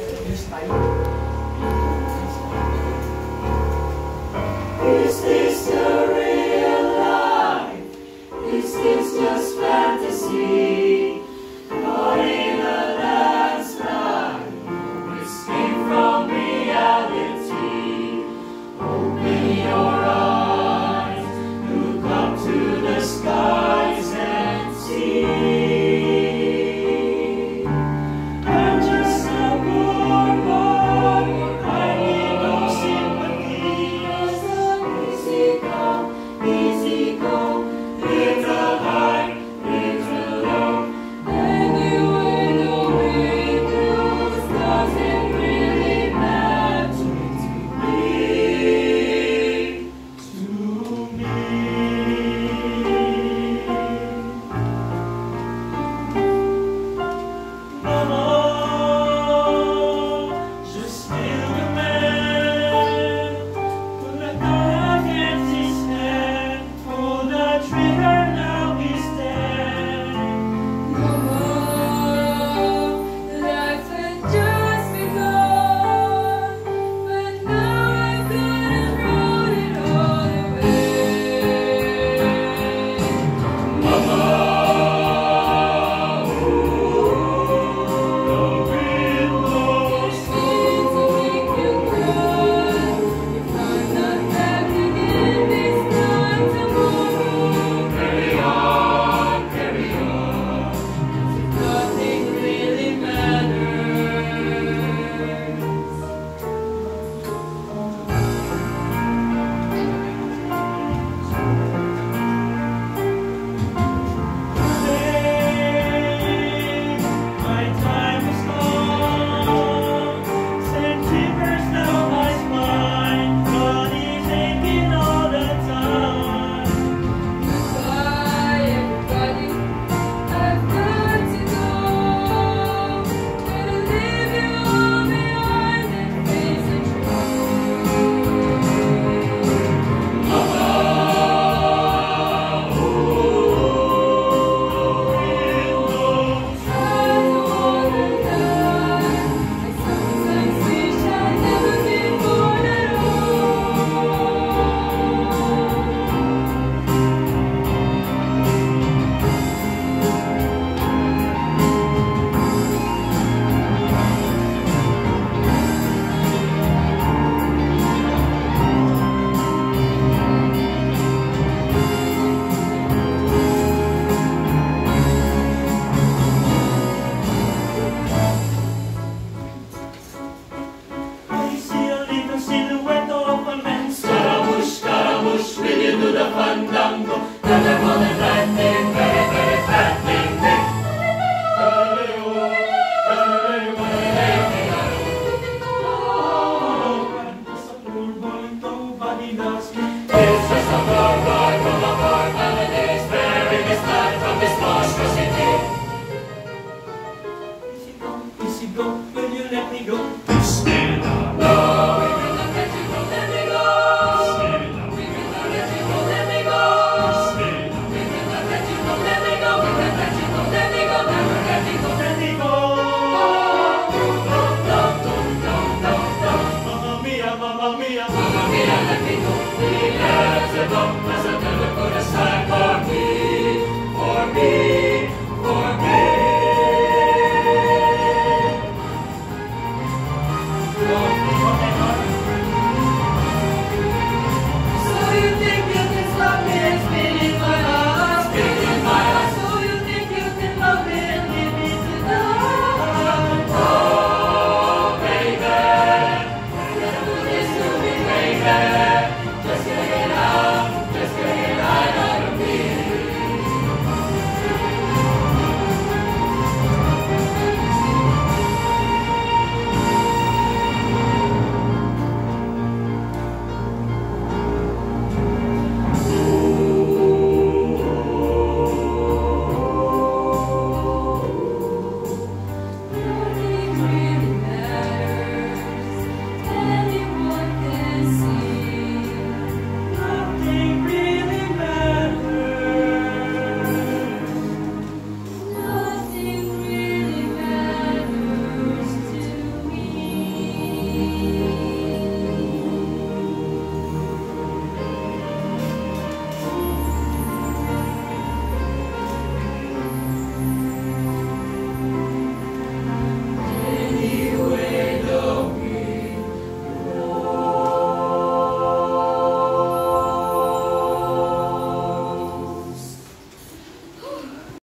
Is this